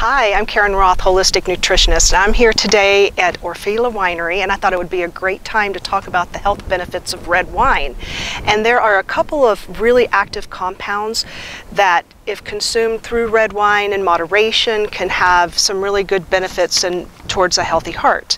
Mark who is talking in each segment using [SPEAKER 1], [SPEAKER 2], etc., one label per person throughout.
[SPEAKER 1] Hi, I'm Karen Roth, holistic nutritionist, I'm here today at Orfila Winery, and I thought it would be a great time to talk about the health benefits of red wine. And there are a couple of really active compounds that, if consumed through red wine in moderation, can have some really good benefits and towards a healthy heart.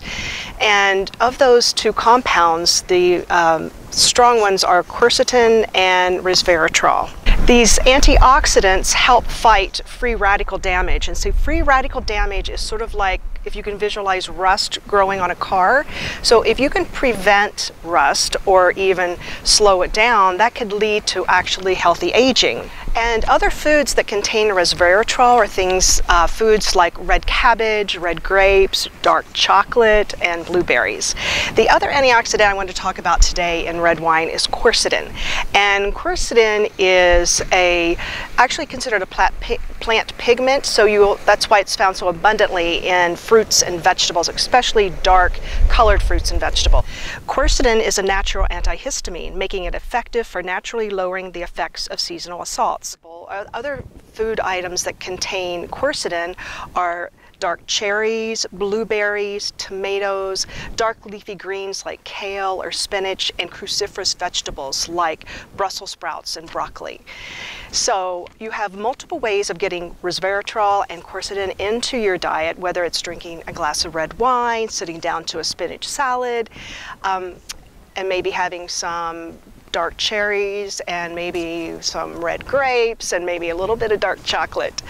[SPEAKER 1] And of those two compounds, the um, strong ones are quercetin and resveratrol. These antioxidants help fight free radical damage. And so free radical damage is sort of like if you can visualize rust growing on a car. So if you can prevent rust or even slow it down, that could lead to actually healthy aging. And other foods that contain resveratrol are things, uh, foods like red cabbage, red grapes, dark chocolate, and blueberries. The other antioxidant I want to talk about today in red wine is quercetin. And quercetin is a actually considered a plant, plant pigment, so you that's why it's found so abundantly in fruits and vegetables, especially dark colored fruits and vegetables. Quercetin is a natural antihistamine, making it effective for naturally lowering the effects of seasonal assaults. Other food items that contain quercetin are dark cherries, blueberries, tomatoes, dark leafy greens like kale or spinach, and cruciferous vegetables like Brussels sprouts and broccoli. So you have multiple ways of getting resveratrol and quercetin into your diet, whether it's drinking a glass of red wine, sitting down to a spinach salad, um, and maybe having some dark cherries and maybe some red grapes and maybe a little bit of dark chocolate.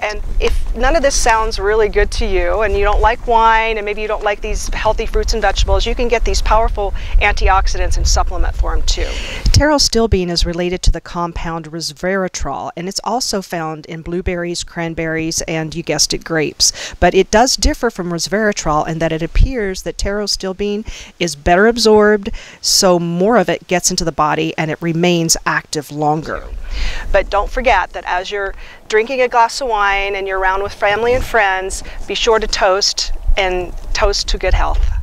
[SPEAKER 1] And if none of this sounds really good to you and you don't like wine and maybe you don't like these healthy fruits and vegetables, you can get these powerful antioxidants in supplement form too. Pterostilbene is related to the compound resveratrol and it's also found in blueberries, cranberries, and you guessed it, grapes. But it does differ from resveratrol in that it appears that pterostilbene is better absorbed, so more of it gets into the body body and it remains active longer. But don't forget that as you're drinking a glass of wine and you're around with family and friends, be sure to toast and toast to good health.